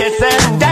kiss and